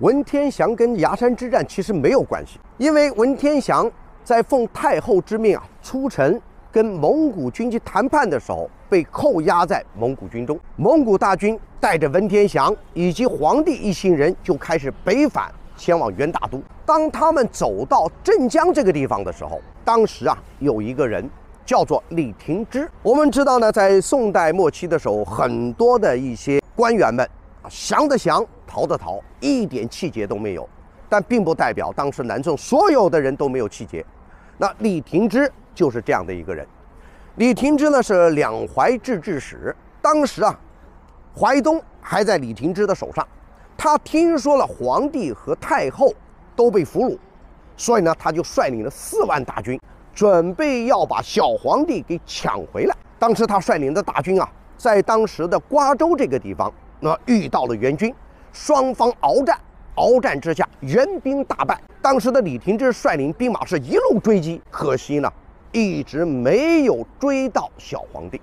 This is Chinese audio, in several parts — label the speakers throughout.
Speaker 1: 文天祥跟崖山之战其实没有关系，因为文天祥在奉太后之命啊出城跟蒙古军去谈判的时候，被扣押在蒙古军中。蒙古大军带着文天祥以及皇帝一行人就开始北返，前往元大都。当他们走到镇江这个地方的时候，当时啊有一个人叫做李廷芝。我们知道呢，在宋代末期的时候，很多的一些官员们。降的降，逃的逃，一点气节都没有。但并不代表当时南宋所有的人都没有气节。那李廷芝就是这样的一个人。李廷芝呢是两淮制置使，当时啊，淮东还在李廷芝的手上。他听说了皇帝和太后都被俘虏，所以呢，他就率领了四万大军，准备要把小皇帝给抢回来。当时他率领的大军啊，在当时的瓜州这个地方。那遇到了援军，双方鏖战，鏖战之下，援兵大败。当时的李廷芝率领兵马是一路追击，可惜呢，一直没有追到小皇帝，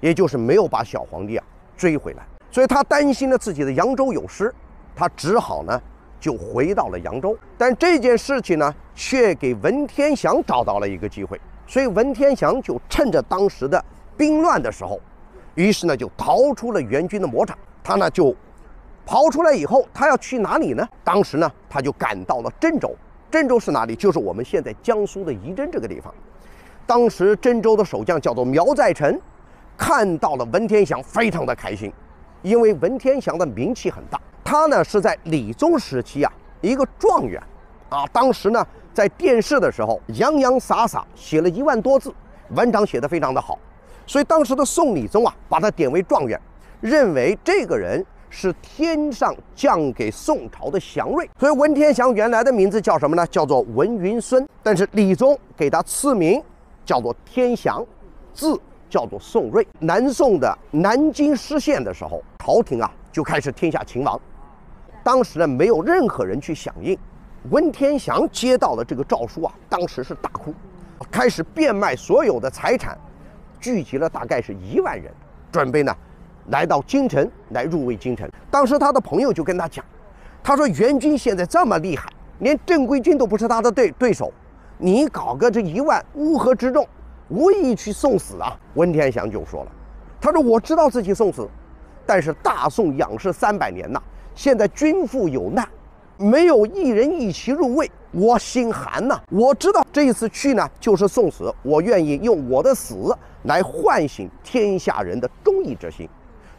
Speaker 1: 也就是没有把小皇帝啊追回来。所以他担心了自己的扬州有失，他只好呢就回到了扬州。但这件事情呢，却给文天祥找到了一个机会，所以文天祥就趁着当时的兵乱的时候，于是呢就逃出了援军的魔掌。他呢就跑出来以后，他要去哪里呢？当时呢，他就赶到了郑州。郑州是哪里？就是我们现在江苏的仪征这个地方。当时郑州的守将叫做苗再成，看到了文天祥，非常的开心，因为文天祥的名气很大。他呢是在理宗时期啊，一个状元啊。当时呢，在殿试的时候洋洋洒洒写了一万多字，文章写得非常的好，所以当时的宋理宗啊，把他点为状元。认为这个人是天上降给宋朝的祥瑞，所以文天祥原来的名字叫什么呢？叫做文云孙。但是李宗给他赐名叫做天祥，字叫做宋瑞。南宋的南京失陷的时候，朝廷啊就开始天下秦王。当时呢，没有任何人去响应。文天祥接到了这个诏书啊，当时是大哭，开始变卖所有的财产，聚集了大概是一万人，准备呢。来到京城来入卫京城，当时他的朋友就跟他讲，他说援军现在这么厉害，连正规军都不是他的对对手，你搞个这一万乌合之众，无异去送死啊！文天祥就说了，他说我知道自己送死，但是大宋仰视三百年呐，现在军富有难，没有一人一骑入卫，我心寒呐。我知道这一次去呢就是送死，我愿意用我的死来唤醒天下人的忠义之心。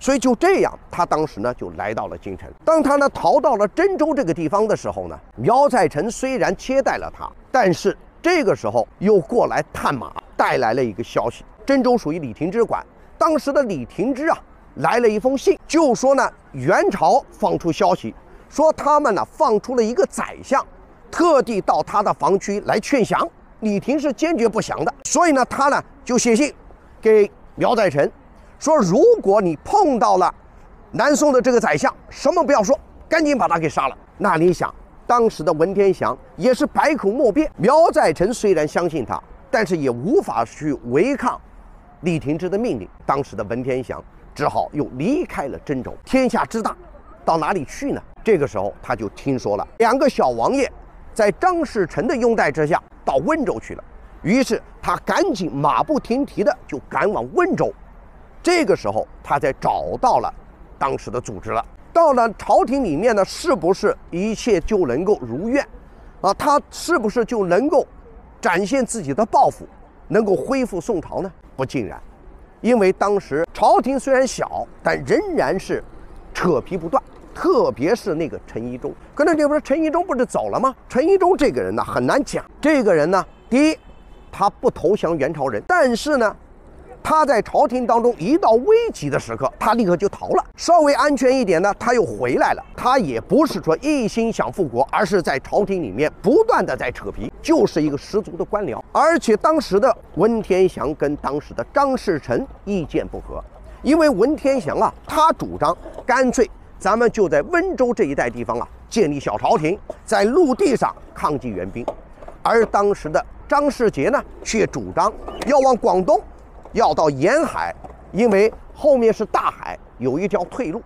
Speaker 1: 所以就这样，他当时呢就来到了京城。当他呢逃到了真州这个地方的时候呢，苗再成虽然接待了他，但是这个时候又过来探马，带来了一个消息：真州属于李廷芝管。当时的李廷芝啊，来了一封信，就说呢元朝放出消息，说他们呢放出了一个宰相，特地到他的防区来劝降。李廷是坚决不降的，所以呢他呢就写信给苗再成。说，如果你碰到了南宋的这个宰相，什么不要说，赶紧把他给杀了。那你想，当时的文天祥也是百口莫辩。苗再成虽然相信他，但是也无法去违抗李廷芝的命令。当时的文天祥只好又离开了真州。天下之大，到哪里去呢？这个时候他就听说了两个小王爷在张士诚的拥戴之下到温州去了，于是他赶紧马不停蹄的就赶往温州。这个时候，他才找到了当时的组织了。到了朝廷里面呢，是不是一切就能够如愿？啊，他是不是就能够展现自己的抱负，能够恢复宋朝呢？不尽然，因为当时朝廷虽然小，但仍然是扯皮不断。特别是那个陈宜中，可能你说陈宜中不是走了吗？陈宜中这个人呢，很难讲。这个人呢，第一，他不投降元朝人，但是呢。他在朝廷当中一到危急的时刻，他立刻就逃了。稍微安全一点呢，他又回来了。他也不是说一心想复国，而是在朝廷里面不断的在扯皮，就是一个十足的官僚。而且当时的文天祥跟当时的张士诚意见不合，因为文天祥啊，他主张干脆咱们就在温州这一带地方啊建立小朝廷，在陆地上抗击援兵，而当时的张世杰呢，却主张要往广东。要到沿海，因为后面是大海，有一条退路。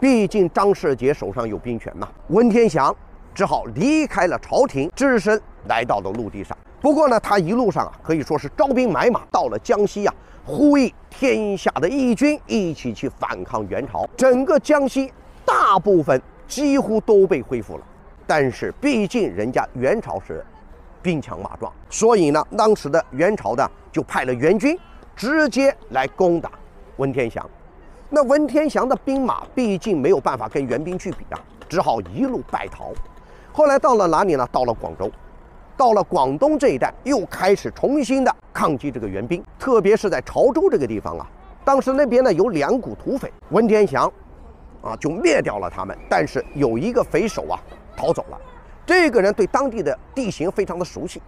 Speaker 1: 毕竟张世杰手上有兵权嘛，文天祥只好离开了朝廷，只身来到了陆地上。不过呢，他一路上啊，可以说是招兵买马，到了江西啊，呼吁天下的义军一起去反抗元朝。整个江西大部分几乎都被恢复了，但是毕竟人家元朝是兵强马壮，所以呢，当时的元朝呢就派了援军直接来攻打文天祥。那文天祥的兵马毕竟没有办法跟援兵去比啊，只好一路败逃。后来到了哪里呢？到了广州。到了广东这一带，又开始重新的抗击这个援兵，特别是在潮州这个地方啊，当时那边呢有两股土匪，文天祥啊就灭掉了他们，但是有一个匪首啊逃走了，这个人对当地的地形非常的熟悉，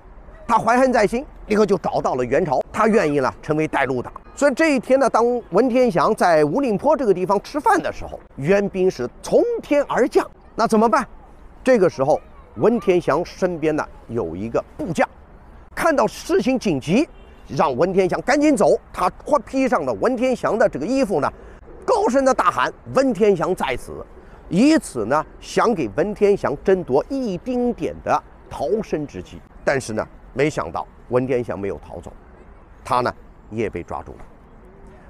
Speaker 1: 他怀恨在心，立刻就找到了元朝，他愿意呢成为带路党。所以这一天呢，当文天祥在五岭坡这个地方吃饭的时候，援兵是从天而降，那怎么办？这个时候。文天祥身边呢有一个部将，看到事情紧急，让文天祥赶紧走。他换披上了文天祥的这个衣服呢，高声的大喊：“文天祥在此！”以此呢想给文天祥争夺一丁点的逃生之机。但是呢，没想到文天祥没有逃走，他呢也被抓住了。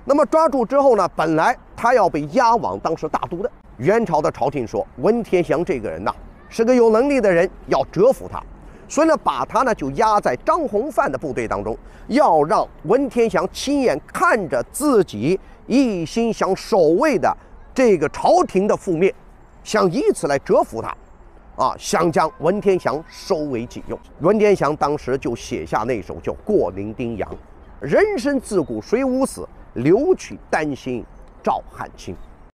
Speaker 1: 那么抓住之后呢，本来他要被押往当时大都的。元朝的朝廷说，文天祥这个人呐。是个有能力的人，要折服他，所以呢，把他呢就压在张弘范的部队当中，要让文天祥亲眼看着自己一心想守卫的这个朝廷的覆灭，想以此来折服他，啊，想将文天祥收为己用。文天祥当时就写下那首叫《过零丁洋》：“人生自古谁无死，留取丹心照汗青。”